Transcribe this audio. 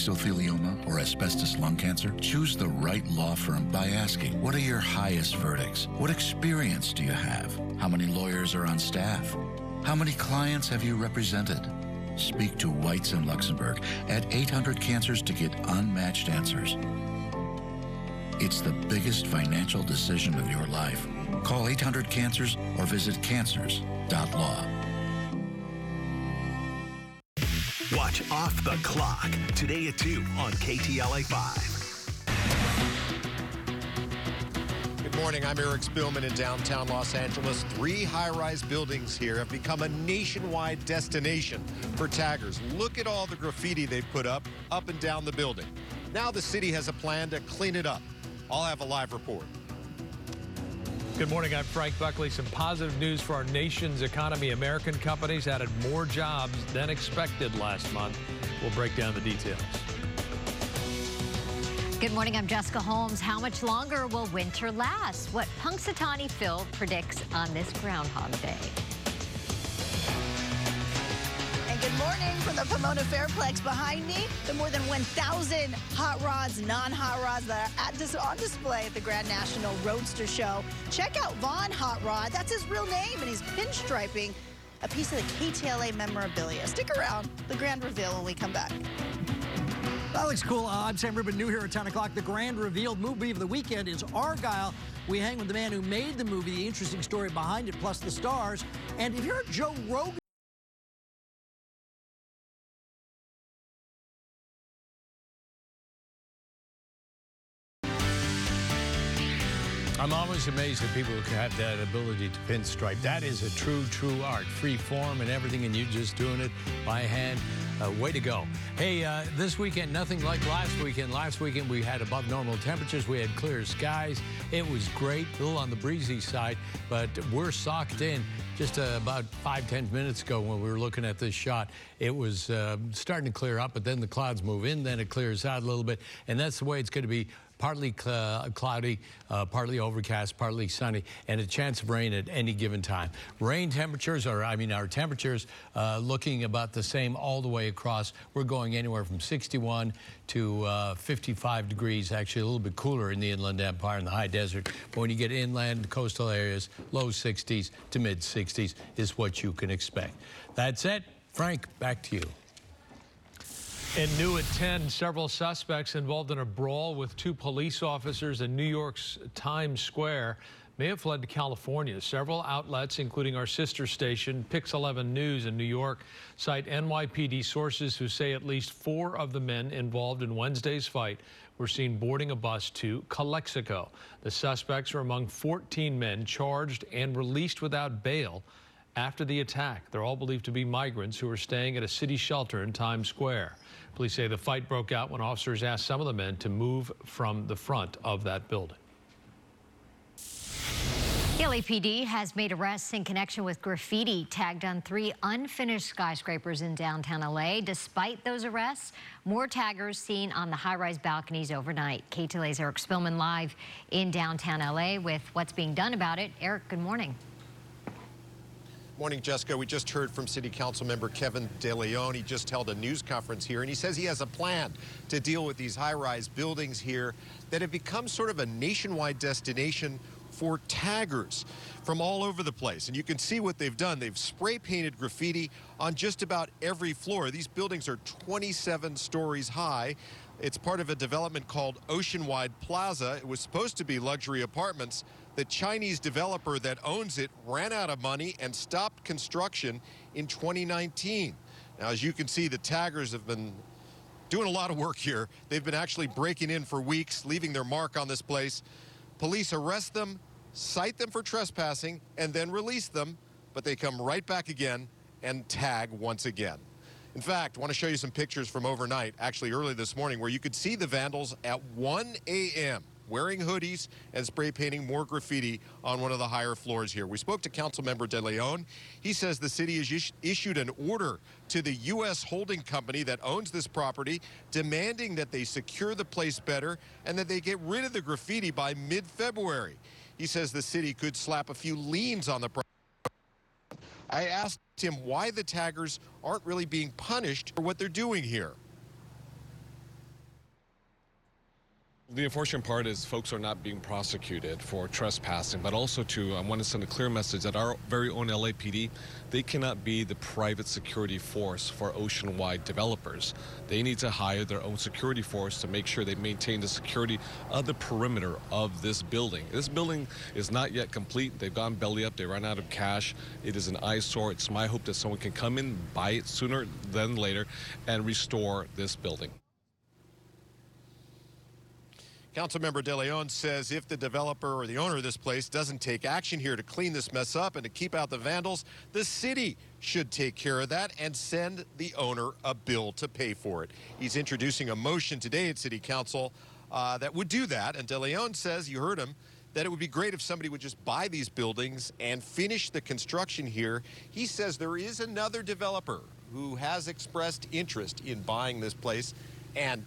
mesothelioma or asbestos lung cancer? Choose the right law firm by asking, what are your highest verdicts? What experience do you have? How many lawyers are on staff? How many clients have you represented? Speak to Weitz & Luxenberg at 800 Cancers to get unmatched answers. It's the biggest financial decision of your life. Call 800 Cancers or visit cancers.law. Watch Off the Clock today at 2 on KTLA 5. Good morning. I'm Eric Spillman in downtown Los Angeles. Three high rise buildings here have become a nationwide destination for taggers. Look at all the graffiti they've put up, up and down the building. Now the city has a plan to clean it up. I'll have a live report. Good morning. I'm Frank Buckley. Some positive news for our nation's economy. American companies added more jobs than expected last month. We'll break down the details. Good morning. I'm Jessica Holmes. How much longer will winter last? What Punxsutawney Phil predicts on this Groundhog Day. Good morning from the Pomona Fairplex behind me. The more than 1,000 hot rods, non-hot rods that are at dis on display at the Grand National Roadster Show. Check out Vaughn Hot Rod. That's his real name, and he's pinstriping a piece of the KTLA memorabilia. Stick around. The grand reveal when we come back. That looks cool. Uh, I'm Sam Rubin, new here at 10 o'clock. The grand revealed movie of the weekend is Argylle. We hang with the man who made the movie, the interesting story behind it, plus the stars. And if you're Joe Rogan, I'm always amazed at people who have that ability to pinstripe. That is a true, true art. Free form and everything, and you're just doing it by hand. Uh, way to go. Hey, uh, this weekend, nothing like last weekend. Last weekend, we had above normal temperatures. We had clear skies. It was great, a little on the breezy side, but we're socked in just uh, about five, ten minutes ago when we were looking at this shot. It was uh, starting to clear up, but then the clouds move in, then it clears out a little bit, and that's the way it's going to be partly cl cloudy, uh, partly overcast, partly sunny, and a chance of rain at any given time. Rain temperatures, are, I mean our temperatures, uh, looking about the same all the way across. We're going anywhere from 61 to uh, 55 degrees, actually a little bit cooler in the inland empire and the high desert. But when you get inland coastal areas, low 60s to mid 60s is what you can expect. That's it. Frank, back to you. And new at 10, several suspects involved in a brawl with two police officers in New York's Times Square may have fled to California. Several outlets, including our sister station, Pix 11 News in New York, cite NYPD sources who say at least four of the men involved in Wednesday's fight were seen boarding a bus to Calexico. The suspects are among 14 men charged and released without bail after the attack. They're all believed to be migrants who were staying at a city shelter in Times Square. Police say the fight broke out when officers asked some of the men to move from the front of that building. LAPD has made arrests in connection with graffiti tagged on three unfinished skyscrapers in downtown LA. Despite those arrests, more taggers seen on the high-rise balconies overnight. KTLA's Eric Spillman live in downtown LA with what's being done about it. Eric, good morning. Morning, Jessica. We just heard from City Council member Kevin De Leon. He just held a news conference here, and he says he has a plan to deal with these high-rise buildings here that have become sort of a nationwide destination for taggers from all over the place. And you can see what they've done. They've spray painted graffiti on just about every floor. These buildings are 27 stories high. It's part of a development called Oceanwide Plaza. It was supposed to be luxury apartments. The Chinese developer that owns it ran out of money and stopped construction in 2019. Now, as you can see, the taggers have been doing a lot of work here. They've been actually breaking in for weeks, leaving their mark on this place. Police arrest them, cite them for trespassing, and then release them, but they come right back again and tag once again. In fact, I want to show you some pictures from overnight, actually early this morning, where you could see the vandals at 1 a.m. wearing hoodies and spray painting more graffiti on one of the higher floors here. We spoke to Councilmember De Leon. He says the city has is issued an order to the U.S. holding company that owns this property, demanding that they secure the place better and that they get rid of the graffiti by mid-February. He says the city could slap a few liens on the property. I asked him why the taggers aren't really being punished for what they're doing here. The unfortunate part is folks are not being prosecuted for trespassing, but also to I want to send a clear message that our very own LAPD, they cannot be the private security force for Oceanwide developers. They need to hire their own security force to make sure they maintain the security of the perimeter of this building. This building is not yet complete. They've gone belly up. They run out of cash. It is an eyesore. It's my hope that someone can come in, buy it sooner than later, and restore this building. Councilmember De Leon says if the developer or the owner of this place doesn't take action here to clean this mess up and to keep out the vandals, the city should take care of that and send the owner a bill to pay for it. He's introducing a motion today at City Council uh, that would do that. And De Leon says, you heard him, that it would be great if somebody would just buy these buildings and finish the construction here. He says there is another developer who has expressed interest in buying this place and